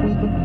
Cuidado.